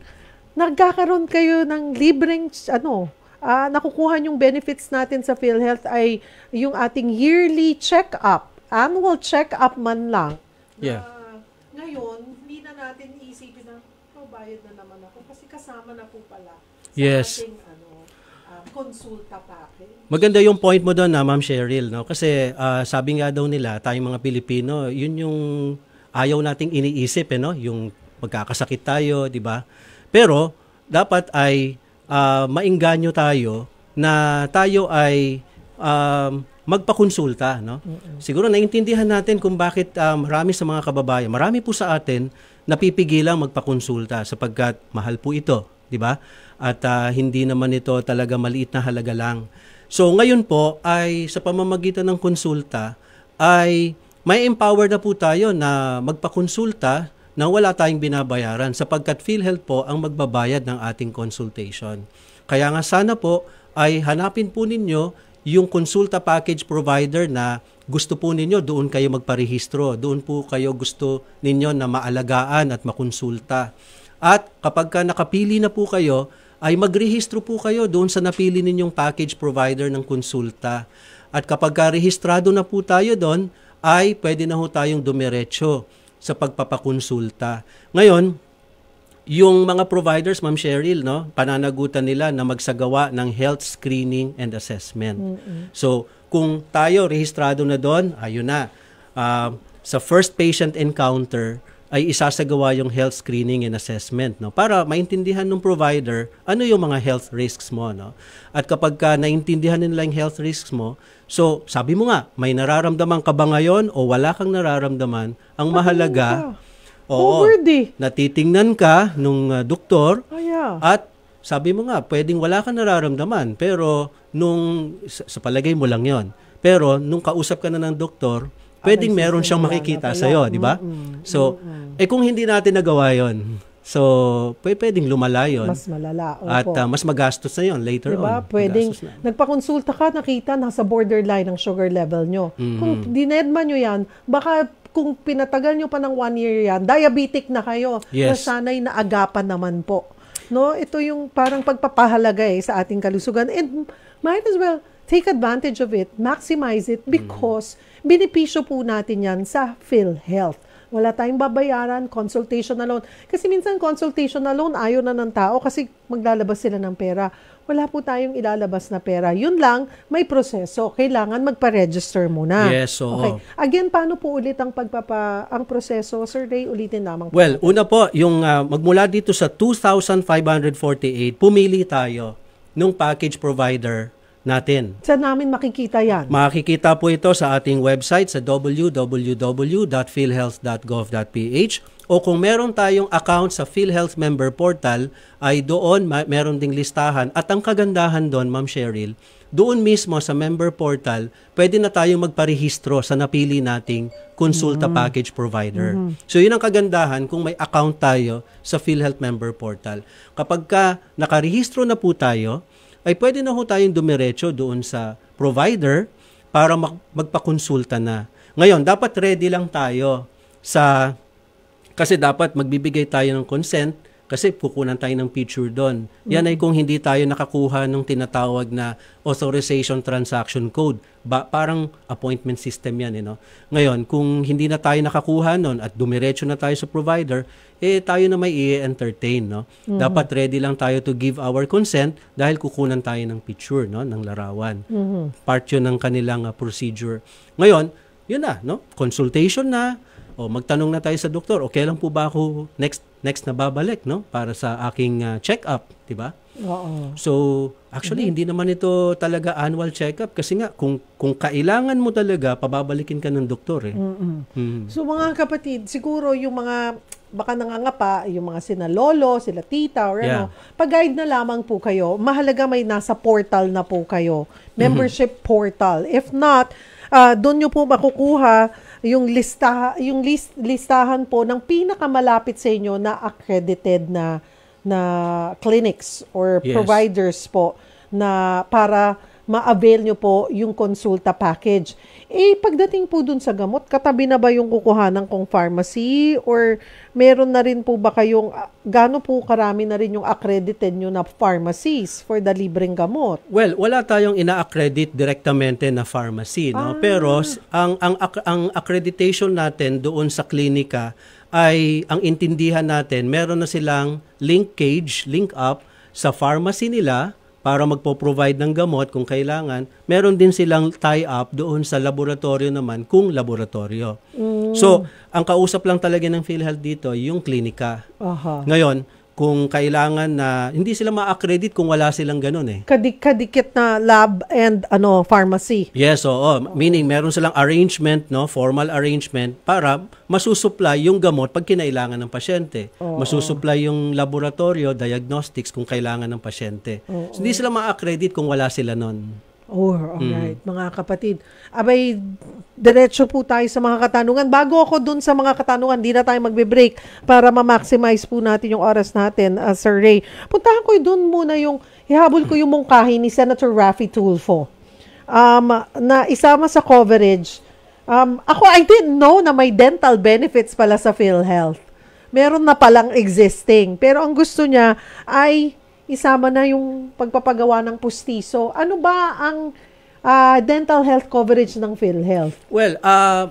nagkakaroon kayo ng libreng, ano, ah, nakukuha yung benefits natin sa PhilHealth ay yung ating yearly check-up, annual check-up man lang. Yeah. Na ngayon, hindi na natin iisipin na, oh, bayad na naman ako kasi kasama na po pala sa Yes. ating ano, um, konsulta? Maganda yung point mo doon na Ma'am Cheryl, no? Kasi ah, sabi nga daw nila, tayong mga Pilipino, yun yung ayaw nating iniisip, eh, no? Yung magkakasakit tayo, di ba? Pero dapat ay ah, mainganyo tayo na tayo ay um, magpakonsulta, no? Siguro naiintindihan natin kung bakit ah, marami sa mga kababayan, marami po sa atin napipigilang magpakonsulta sapagkat mahal po ito, di ba? At ah, hindi naman ito talaga maliit na halaga lang. So ngayon po ay sa pamamagitan ng konsulta ay may empower na po tayo na magpakonsulta nang wala tayong binabayaran sapagkat PhilHealth po ang magbabayad ng ating consultation. Kaya nga sana po ay hanapin po ninyo yung konsulta package provider na gusto po ninyo, doon kayo magparehistro. Doon po kayo gusto ninyo na maalagaan at makonsulta. At kapag ka nakapili na po kayo, ay magrehistro po kayo doon sa napili ninyong package provider ng konsulta. At kapag ka rehistrado na po tayo doon, ay pwede na ho tayong dumiretso sa pagpapakonsulta. Ngayon, yung mga providers, Ma'am Cheryl, no, pananagutan nila na magsagawa ng health screening and assessment. So, kung tayo rehistrado na doon, ayun na. Ah, sa first patient encounter, ay isasagawa yung health screening and assessment no? Para maintindihan ng provider ano yung mga health risks mo no? At kapag ka naintindihan nila yung health risks mo so sabi mo nga may nararamdaman ka ba ngayon o wala kang nararamdaman? Ang mahalaga oo Covered eh. natitingnan ka nung uh, doktor Kaya. at sabi mo nga, pwedeng wala kang nararamdaman, pero nung, sa, sa palagay mo lang yon Pero nung kausap ka na ng doktor, pwedeng meron siyang na makikita pala. sa'yo, di ba? So, eh kung hindi natin nagawa yon so, pwede, pwedeng lumala yun. Mas malala. Opo. at uh, mas magastos na yon later Diba? on. Pwedeng, na. nagpakonsulta ka, nakita, nasa borderline ng sugar level nyo. Mm-hmm. Kung dinedma nyo yan, baka kung pinatagal nyo pa ng one year yan, diabetic na kayo. Na Yes. sana'y naagapan naman po. No, ito yung parang pagpapahalaga eh sa ating kalusugan. And might as well take advantage of it, maximize it because benepisyo po natin yan sa PhilHealth. Wala tayong babayaran, consultation alone. Kasi minsan consultation alone, ayaw na ng tao kasi maglalabas sila ng pera. Wala po tayong ilalabas na pera. Yun lang, may proseso. Kailangan magpa-register muna. Yes, oo. Okay. Again, paano po ulit ang pagpapa ang proseso? Sir Ray, ulitin lamang. po. Well, una po, yung ah, magmula dito sa 2,548, pumili tayo nung package provider natin. Saan namin makikita yan? Makikita po ito sa ating website sa www.philhealth.gov.ph o kung meron tayong account sa PhilHealth Member Portal ay doon meron ding listahan at ang kagandahan doon Ma'am Cheryl doon mismo sa member portal pwede na tayong magparehistro sa napili nating konsulta package provider. So yun ang kagandahan kung may account tayo sa PhilHealth Member Portal. Kapag ka nakarehistro na po tayo, ay pwede na ho tayong dumiretso doon sa provider para mag- magpakonsulta na. Ngayon, dapat ready lang tayo sa kasi dapat magbibigay tayo ng consent kasi kukunan tayo ng picture doon. Yan ay kung hindi tayo nakakuha ng tinatawag na authorization transaction code. Ba, parang appointment system yan. Eh, no? Ngayon, kung hindi na tayo nakakuha nun at dumiretso na tayo sa provider, eh tayo na may i-entertain. No? Dapat ready lang tayo to give our consent dahil kukunan tayo ng picture no? ng larawan. Part yun ng kanilang uh, procedure. Ngayon, yun na, no? consultation na, o magtanong na tayo sa doktor, o kailan po ba ako next next na babalik, no? Para sa aking uh, check-up, 'di ba? Oo. So, actually hindi naman ito talaga annual check-up kasi nga kung kung kailangan mo talaga pababalikin ka ng doktor eh. Mm. So mga kapatid, siguro yung mga baka nangangapa, yung mga sina lolo, sila tita, or ano, pag-guide na lamang po kayo. Mahalaga may nasa portal na po kayo. Membership portal. If not, ah, doon nyo po makukuha yung lista yung list, listahan po ng pinakamalapit sa inyo na accredited na na clinics or Yes. providers po na para ma-avail nyo po yung consulta package. Eh, pagdating po dun sa gamot, katabi na ba yung kukuhanan kong pharmacy? Or meron na rin po ba kayong, ah, gaano po karami na rin yung accredited nyo na pharmacies for the libreng gamot? Well, wala tayong ina-accredit direktamente na pharmacy, no? Pero s- ang ang ang accreditation natin doon sa klinika ay ang intindihan natin, meron na silang linkage, link up sa pharmacy nila para magpo-provide ng gamot kung kailangan. Meron din silang tie-up doon sa laboratorio naman kung laboratorio. So, ang kausap lang talaga ng PhilHealth dito, yung klinika. Aha. Ngayon, kung kailangan na, hindi sila ma-accredit kung wala silang ganun eh. Kadik kadikit na lab and ano pharmacy. Yes, oo. Meaning, meron silang arrangement, no, formal arrangement para masusupply yung gamot pag kinailangan ng pasyente. Masusupply yung laboratorio, diagnostics kung kailangan ng pasyente. So, hindi sila ma-accredit kung wala sila nun. Oh, alright. Mga kapatid. Abay, diretso po tayo sa mga katanungan. Bago ako dun sa mga katanungan, di na tayo magbe-break para ma-maximize po natin yung oras natin, uh, Sir Ray. Puntahan ko dun muna yung, ihabol ko yung mungkahi ni Senator Raffy Tulfo. Um, na isama sa coverage. Um, ako, I didn't know na may dental benefits pala sa PhilHealth. Meron na palang existing. Pero ang gusto niya ay isama na yung pagpapagawa ng pustiso. Ano ba ang ah, dental health coverage ng PhilHealth? Well, uh,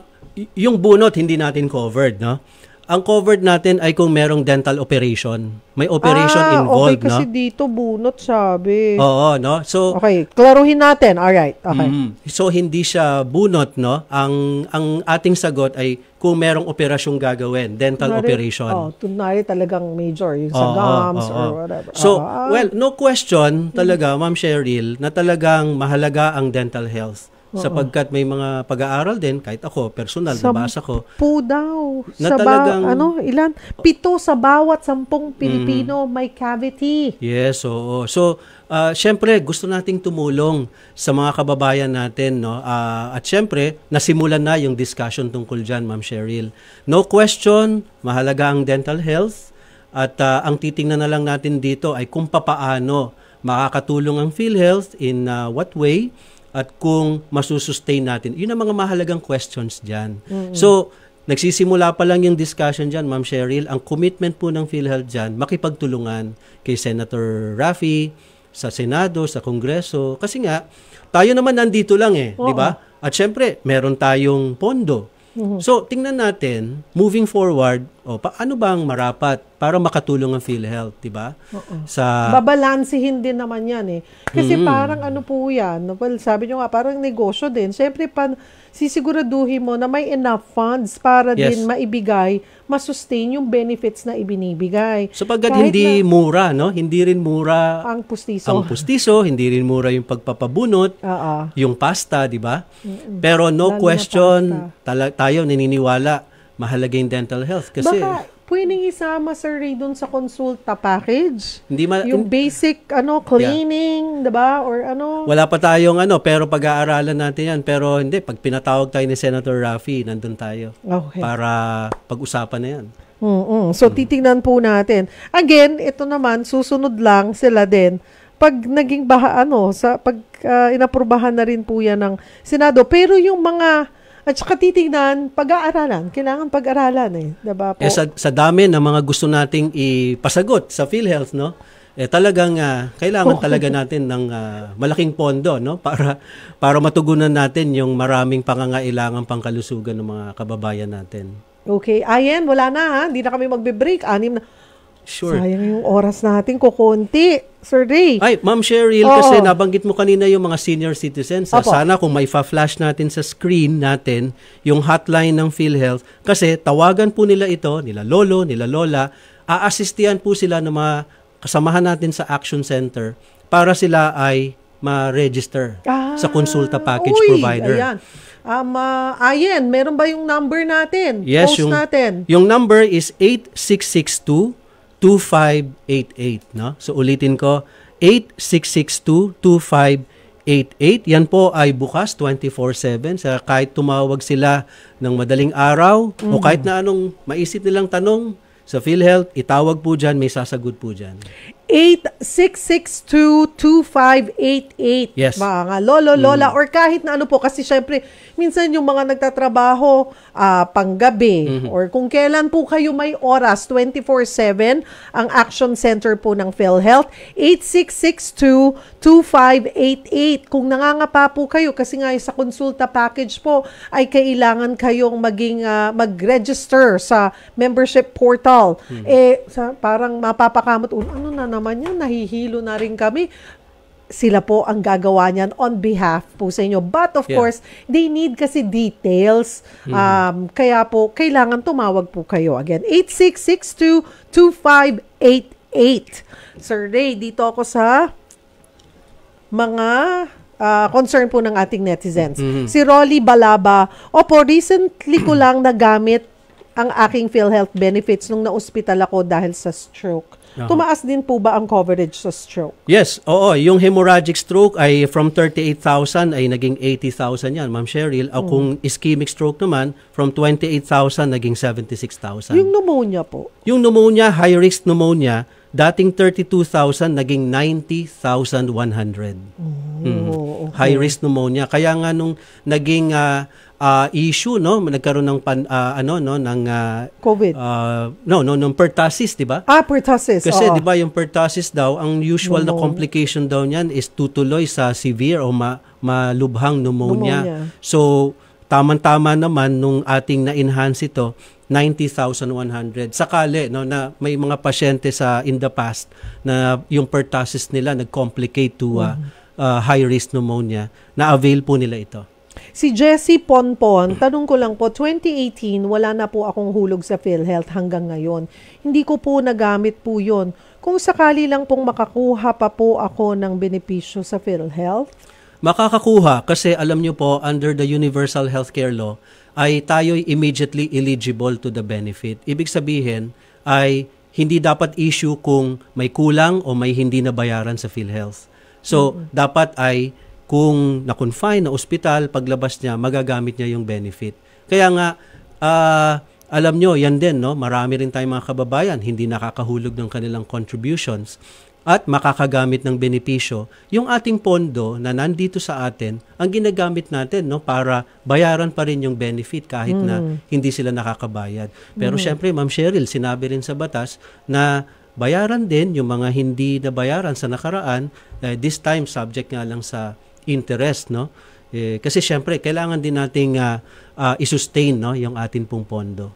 yung bunot hindi natin covered, no? Ang covered natin ay kung merong dental operation. May operation ah, involved, okay, kasi no? dito bunot sabi. Oo, no? So, Okay, klaruhin natin. Alright, okay. Mm. So hindi siya bunot, no? Ang ang ating sagot ay kung merong operasyong gagawin, dental Kunwari, operation. Oh, tunay talagang major, yung sa Oo, gums oo, or oo. whatever. So, Ah, well, no question talaga, Ma'am Cheryl, na talagang mahalaga ang dental health. Sapagkat may mga pag-aaral din, kahit ako, personal, Sam- nabasa ko, po daw. Na sa ba- talagang- ano, ilan? Pito sa bawat sampung Mm. Pilipino may cavity. Yes, oo. So, uh, syempre, gusto nating tumulong sa mga kababayan natin, no? Ah, at syempre, nasimulan na yung discussion tungkol dyan, Ma'am Cheryl. No question, mahalaga ang dental health. At ah, ang titingnan na lang natin dito ay kung papaano makakatulong ang PhilHealth in ah, what way at kung masusustain natin. Yun ang mga mahalagang questions dyan. So, nagsisimula pa lang yung discussion dyan, Ma'am Cheryl. Ang commitment po ng PhilHealth dyan, makipagtulungan kay Senator Raffy, sa Senado, sa Kongreso. Kasi nga, tayo naman nandito lang eh, di ba? At syempre, meron tayong pondo. So, tingnan natin, moving forward, o paano bang marapat para makatulong ang PhilHealth, di ba? Sa Babalansihin din naman yan eh. Kasi parang ano po yan, well, sabi nyo nga, parang negosyo din. Siyempre, pan, sisiguraduhin mo na may enough funds para Yes. din maibigay, masustain yung benefits na ibinibigay. sapagkat Kahit hindi na mura, no? Hindi rin mura ang pustiso. ang pustiso, hindi rin mura yung pagpapabunot, Oo. yung pasta, di ba? Pero no Lalo question, tala- tayo naniniwala mahalaga yung dental health kasi Baka pwedeng isama, Sir Ray, dun sa consulta package. hindi ma- Yung basic, ano, cleaning, diba? Or ano. wala pa tayong ano, pero pag-aaralan natin yan. Pero hindi, pag pinatawag tayo ni Senator Raffy, nandun tayo Okay. para pag-usapan na yan. Mm-mm. So, titingnan po natin. Again, ito naman, susunod lang sila din. Pag naging baha, ano, sa, pag ah, inaprubahan na rin po yan ng Senado. Pero yung mga, at saka titingnan, pag-aaralan. Kailangan pag-aralan eh. Diba po? Eh, sa, sa dami ng mga gusto nating ipasagot sa PhilHealth, no? Eh talagang ah, kailangan talaga natin ng ah, malaking pondo, no? Para para matugunan natin yung maraming pangangailangan pangkalusugan ng mga kababayan natin. Okay. Ayan, wala na ha. Hindi na kami magbe-break. Anim na. Sure. Sayang yung oras natin. Kukunti. Sir Ray. Ay, Ma'am Cheryl, Oo. kasi nabanggit mo kanina yung mga senior citizens. ah. Opo. Sana kung may fa-flash natin sa screen natin yung hotline ng PhilHealth kasi tawagan po nila ito, nila lolo, nila lola, aasistihan po sila ng mga kasamahan natin sa Action Center para sila ay ma-register Ah, sa Consulta Package uy, Provider. Ayan. Um, ah, ayan, meron ba yung number natin? Yes, Post yung, natin. yung number is 8662-2588. No? So ulitin ko, 8662-2588. Yan po ay bukas 24-7. Sa kahit tumawag sila ng madaling araw o kahit na anong maisip nilang tanong sa PhilHealth, itawag po dyan, may sasagot po dyan. 8662-2588. Yes. Mga lolo, lola, or kahit na ano po. Kasi syempre, minsan yung mga nagtatrabaho ah, panggabi or kung kailan po kayo may oras, 24-7, ang Action Center po ng PhilHealth, 8662-2588. Kung nangangapa po kayo, kasi nga sa konsulta package po, ay kailangan kayong maging ah, mag-register sa membership portal. Eh, sa, parang mapapakamot, "Un- ano na naman yan, nahihilo na rin kami. Sila po ang gagawa niyan on behalf po sa inyo. But of Yeah. course, they need kasi details. Um, kaya po, kailangan tumawag po kayo. Again, 8662-2588. Sir Ray, dito ako sa mga ah, concern po ng ating netizens. Si Rolly Balaba, Opo, recently ko lang nagamit ang aking PhilHealth benefits nung na-hospital ako dahil sa stroke. Aha. Tumaas din po ba ang coverage sa stroke? Yes, oo. Yung hemorrhagic stroke ay from 38,000 ay naging 80,000 yan, Ma'am Cheryl. O kung ischemic stroke naman, from 28,000 naging 76,000. Yung pneumonia po. Yung pneumonia, high-risk pneumonia, dating 32,000 naging 90,100. Oh, okay. High-risk pneumonia. Kaya nga nung naging ah, ah, issue, no, nagkaroon ng pan, ah, ano, no, ng ah, COVID. ah, no, no, ng pertussis, di ba? ah, pertussis. Kasi. 'di ba yung pertussis daw, ang usual na Pneumonia. complication daw niyan is tutuloy sa severe o ma- malubhang pneumonia. Pneumonia. So tamang-tama naman nung ating na-enhance ito 90,100. Sakali no na may mga pasyente sa in the past na yung pertussis nila nag-complicate to uh, uh, high risk pneumonia, na-avail po nila ito. Si Jessie Ponpon, tanong ko lang po, 2018, wala na po akong hulog sa PhilHealth hanggang ngayon. Hindi ko po nagamit po yon. Kung sakali lang pong makakuha pa po ako ng benepisyo sa PhilHealth, Makakakuha kasi alam nyo po under the Universal Healthcare Law ay tayo'y immediately eligible to the benefit. Ibig sabihin ay hindi dapat issue kung may kulang o may hindi na bayaran sa PhilHealth. So, dapat ay kung na-confine na ospital, paglabas niya, magagamit niya yung benefit. Kaya nga, ah, alam nyo, yan din, no? marami rin tayong mga kababayan, hindi nakakahulog ng kanilang contributions at makakagamit ng benepisyo, yung ating pondo na nandito sa atin, ang ginagamit natin no para bayaran pa rin yung benefit kahit na hindi sila nakakabayad. Pero syempre, Ma'am Cheryl, sinabi rin sa batas na bayaran din yung mga hindi na bayaran sa nakaraan, eh, this time subject nga lang sa interest, no? Eh, kasi syempre, kailangan din nating ah, ah, i-sustain no, yung atin pong pondo.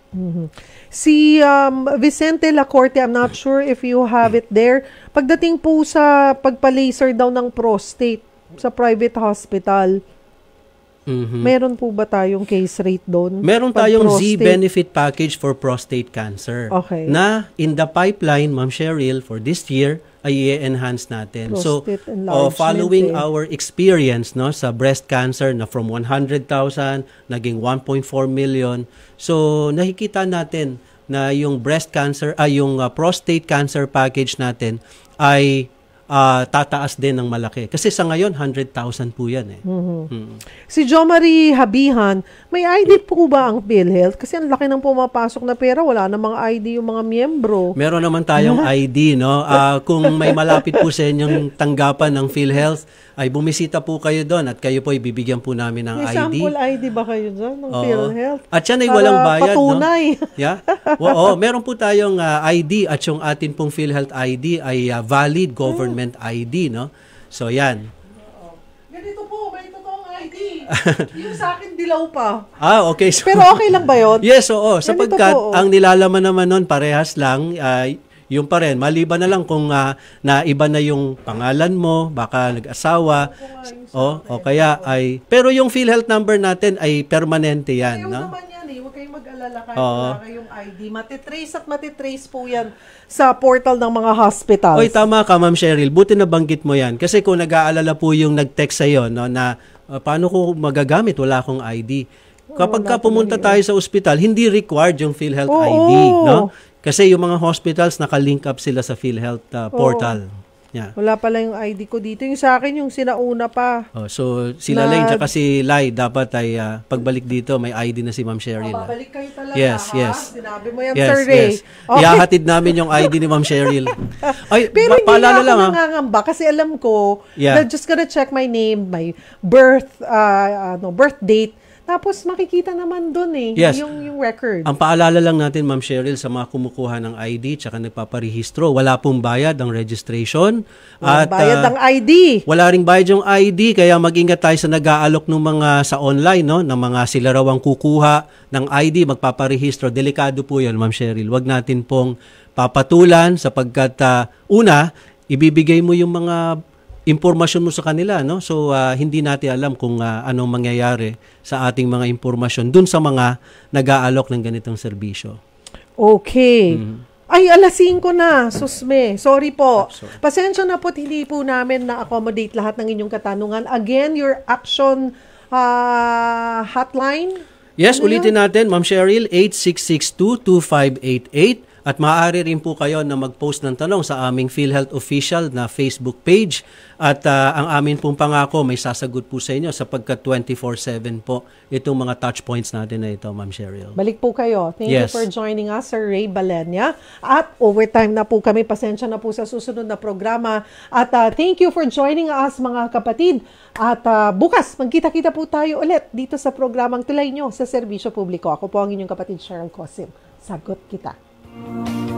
Si um, Vicente Lacorte, I'm not sure if you have it there. Pagdating po sa pagpa-laser daw ng prostate sa private hospital, Mhm. meron po ba tayong case rate doon? Meron tayong prostate? Z-benefit package for prostate cancer. Okay. Na in the pipeline, Ma'am Cheryl, for this year, ay i-enhance natin. so, Prostate oh, enlargement following eh. our experience no sa breast cancer na from 100,000 naging 1.4 million. So, nakikita natin na yung breast cancer ay yung uh, prostate cancer package natin ay uh, tataas din ng malaki. Kasi sa ngayon 100,000 po 'yan eh. Mm. Si Jo Marie Habihan, may ID po ba ang PhilHealth? Kasi ang laki ng pumapasok na pera, wala namang ID yung mga miyembro. Meron naman tayong [laughs] ID, no? Ah, kung may malapit po sa inyong tanggapan ng PhilHealth, ay bumisita po kayo doon at kayo po ibibigyan po namin ng May ID. sample ID ba kayo dyan ng Oo. PhilHealth? At yan ay Para walang bayad, patunay. no? [laughs] Yeah? Oo, meron po tayong ah, ID at yung atin pong PhilHealth ID ay ah, valid government ID, no? So yan. Ganito po, may totoong ID. yung sa akin, dilaw pa. Ah, okay. So, Pero okay lang ba yun? Yes, oo. Sapagkat po, oh. ang nilalaman naman nun parehas lang, ay yung pa rin. Maliban na lang kung ah, na iba na yung pangalan mo, baka nag-asawa, o, o kaya ay... Pero yung PhilHealth number natin ay permanente yan, Ayaw no? naman eh. Huwag kayong mag-alala kahit Oo. wala kayong ID. Matitrace at matitrace po yan sa portal ng mga hospitals. Oy, tama ka, Ma'am Cheryl. Buti na banggit mo yan. Kasi kung nag-aalala po yung nag-text sa'yo, no, na uh, paano ko magagamit, wala akong ID. Kapag ka pumunta tayo sa ospital, hindi required yung PhilHealth Oo. ID, no? Kasi yung mga hospitals naka-link up sila sa PhilHealth uh, portal. Yeah. Wala pala yung ID ko dito. Yung sa akin, yung sinauna pa. Oh, so sila Na- Lane tsaka si Lai dapat ay uh, pagbalik dito may ID na si Ma'am ah. Babalik kayo talaga, Yes, ha? yes. Sinabi mo yan, Yes, Sir Ray. yes. Ihahatid namin yung ID ni Ma'am Cheryl. [laughs] Ay, Pero hindi na ako lang ah. nangangamba kasi alam ko, Yeah. na just gonna check my name, my birth, uh, ano, birth date, tapos makikita naman dun eh, Yes. yung, yung record. Ang paalala lang natin, Ma'am Cheryl, sa mga kumukuha ng ID tsaka nagpaparehistro, wala pong bayad ang registration. Walang bayad ah, ng ID. wala ring bayad yung ID, kaya mag-ingat tayo sa nag-aalok ng mga sa online, no? ng mga sila raw ang kukuha ng ID, magpaparehistro. Delikado po yan, Ma'am Cheryl. Huwag natin pong papatulan sapagkat ah, una, ibibigay mo yung mga impormasyon mo sa kanila no so ah, hindi natin alam kung ah, anong mangyayari sa ating mga impormasyon dun sa mga nag-aalok ng ganitong serbisyo Okay. Ay, alas 5 na, susme. Sorry po. sorry. Pasensya na po, hindi po namin na-accommodate lahat ng inyong katanungan. Again, your action ah, hotline. Yes, Ano ulitin natin, Ma'am Cheryl, 8662-2588 at maaari rin po kayo na mag-post ng tanong sa aming PhilHealth Official na Facebook page at ah, ang amin pong pangako may sasagot po sa inyo sapagkat 24-7 po itong mga touch points natin na ito, Ma'am Cheryl. Balik po kayo. Thank Yes. you for joining us, Sir Ray Balenya. At overtime na po kami. Pasensya na po sa susunod na programa. At ah, thank you for joining us, mga kapatid. At ah, bukas, magkita-kita po tayo ulit dito sa programang Tulay Nyo sa Serbisyo Publiko. Ako po ang inyong kapatid, Cheryl Cosim. Sagot kita. Bye.